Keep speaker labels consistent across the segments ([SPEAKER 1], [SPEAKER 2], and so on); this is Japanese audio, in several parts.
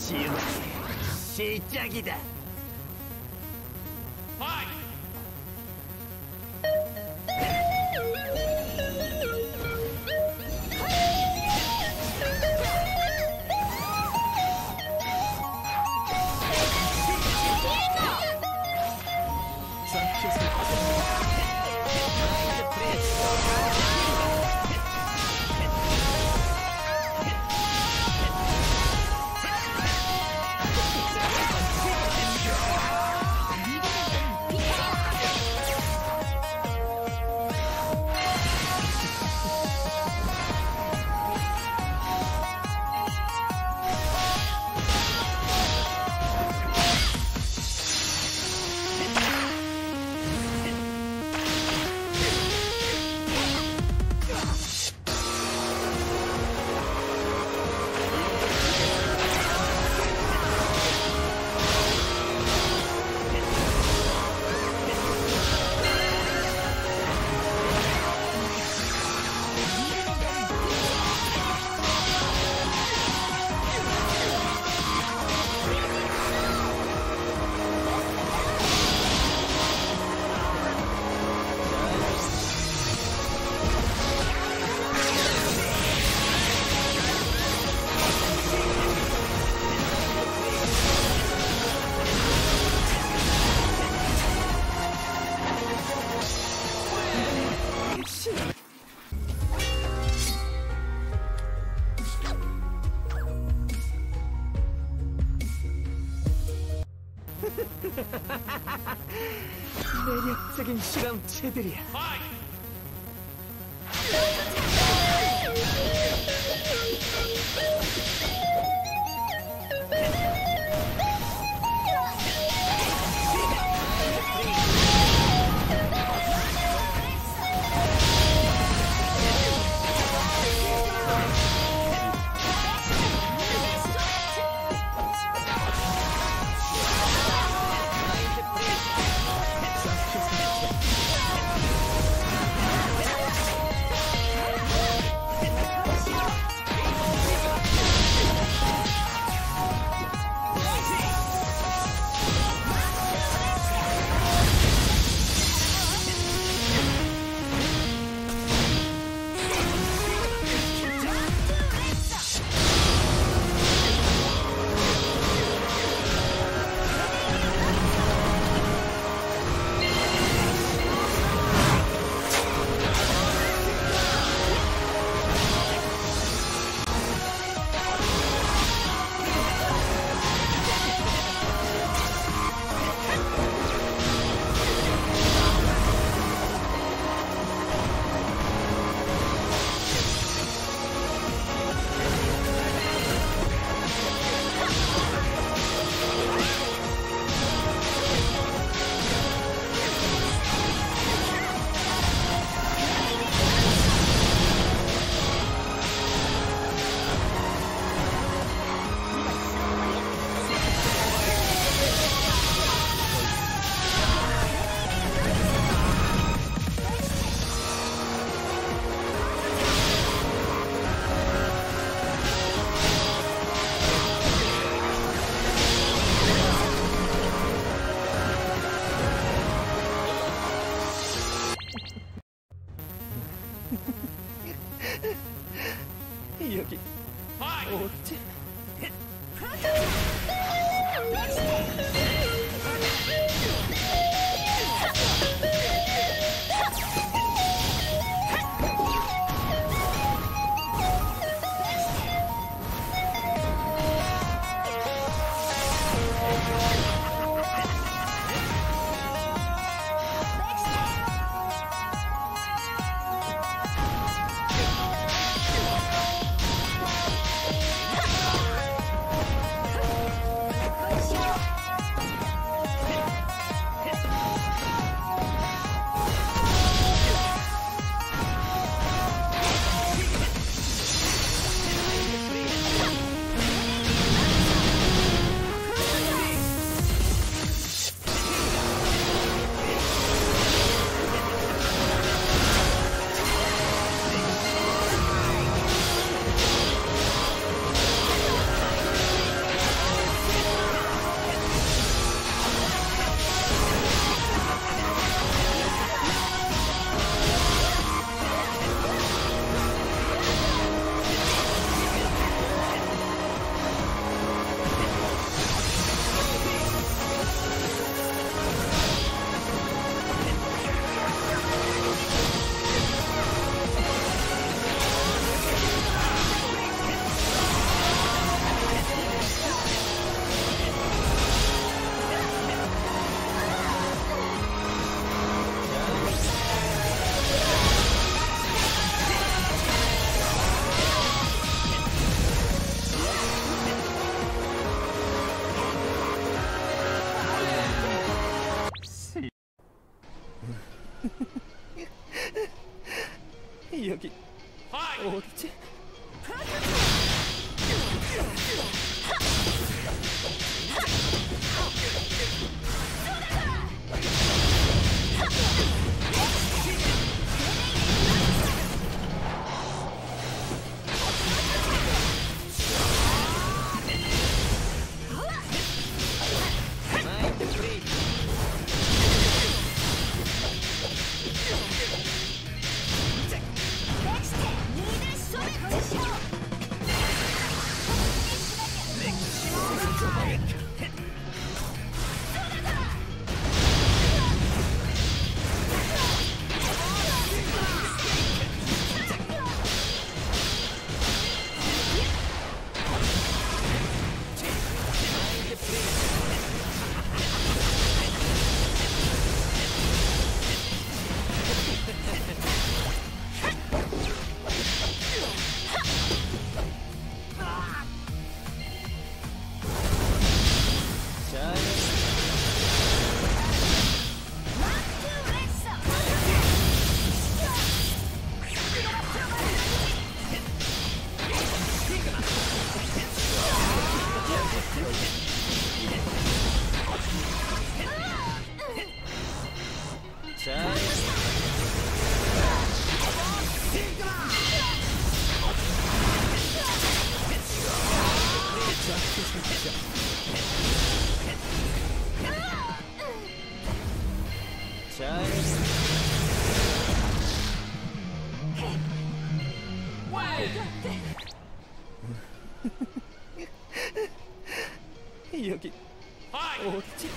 [SPEAKER 1] しようしちゃぎだ。エペリア。落ち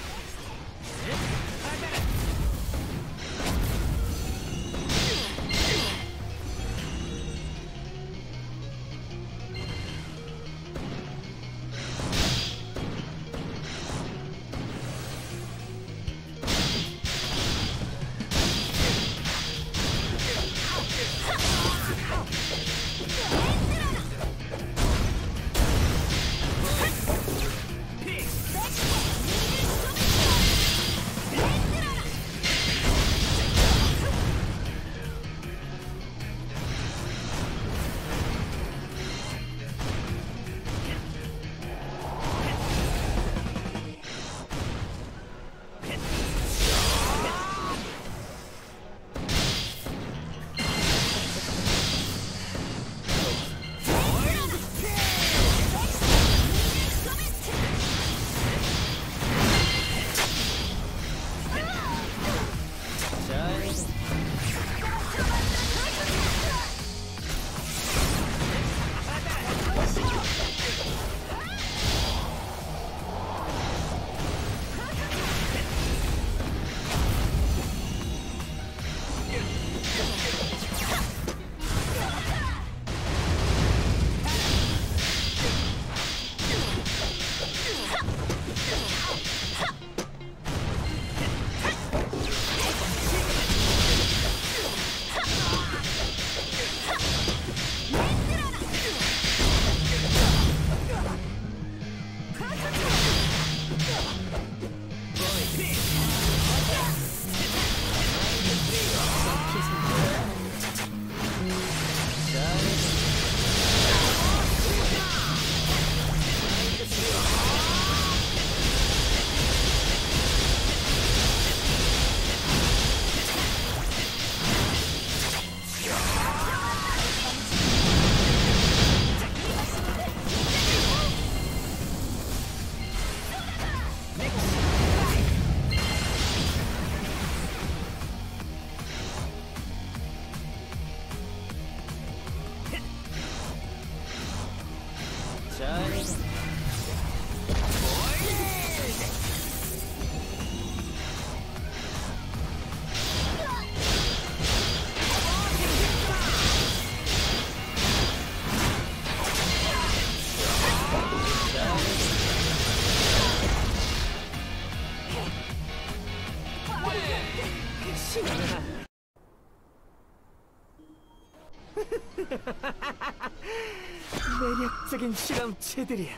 [SPEAKER 1] 매력적인 실험체들이야.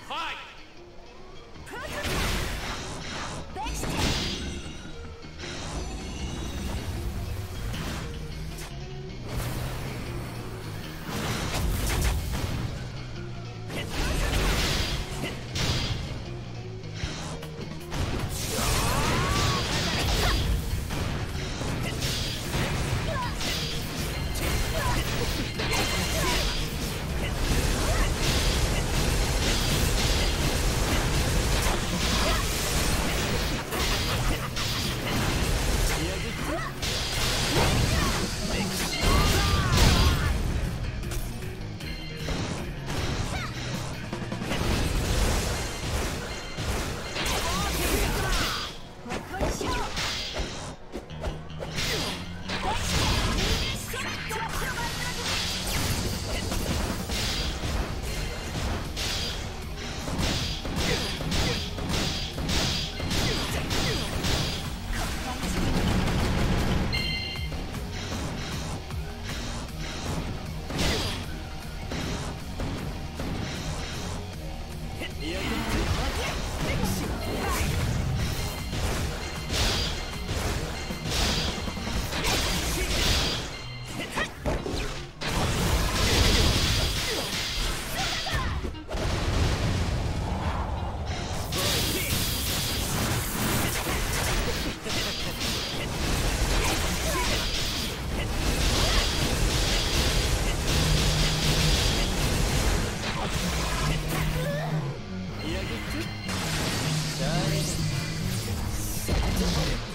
[SPEAKER 1] Thank you.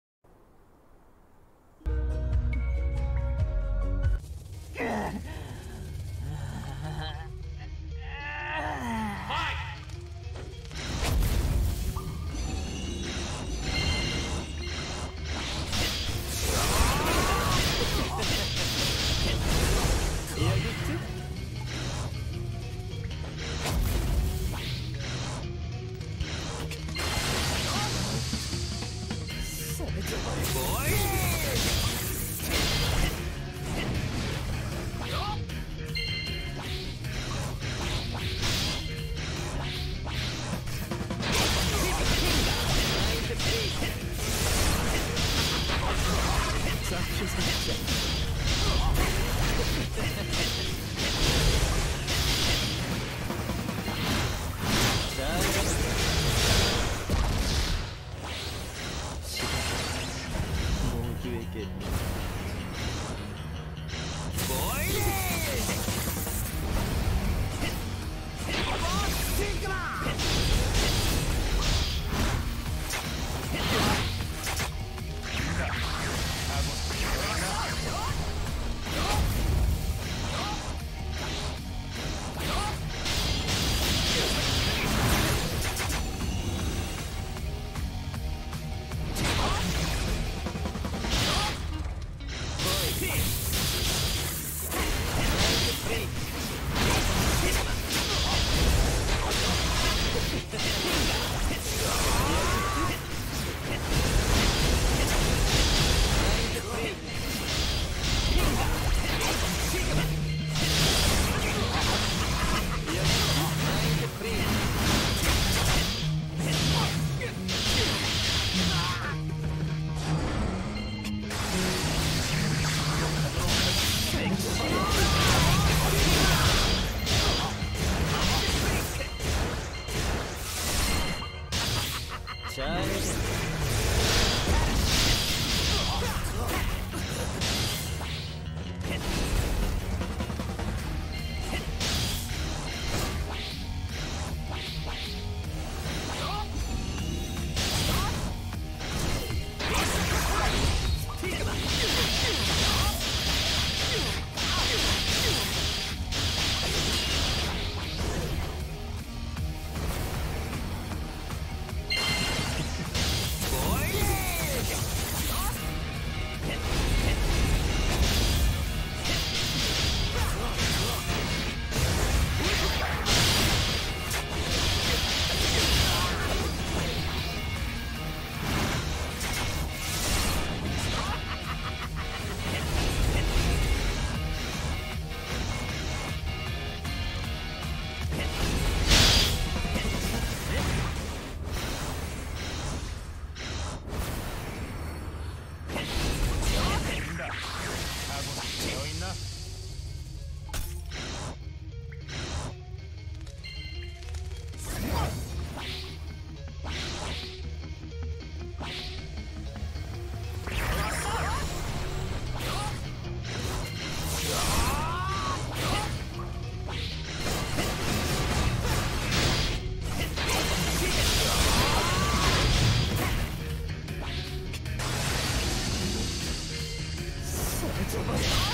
[SPEAKER 1] Ultimate.